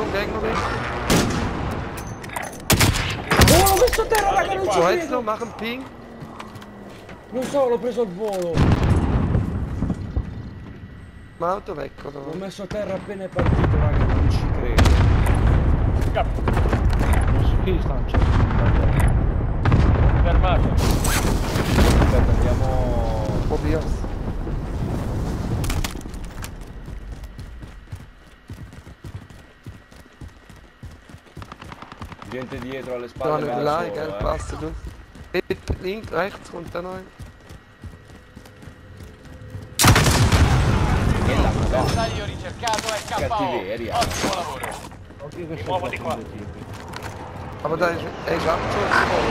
un Gegner weg. Oh, messo a terra, raga, non ci noch, mach einen Ping. Non so, l'ho preso al volo! Ma auto oder L'ho messo a terra appena è partito, raga, non ci credo. Non so chi sta Fermate. Aspetta, andiamo... Probier's. Gente dietro alle spalle. va allein, solo, gell? eh. Passt du. Links, rechts. E la madonna. Bersaglio ricercato è KO. Cattiveria. Ottimo lavoro. Che muovo di qua. Aber da ist, er ist abgeschossen worden.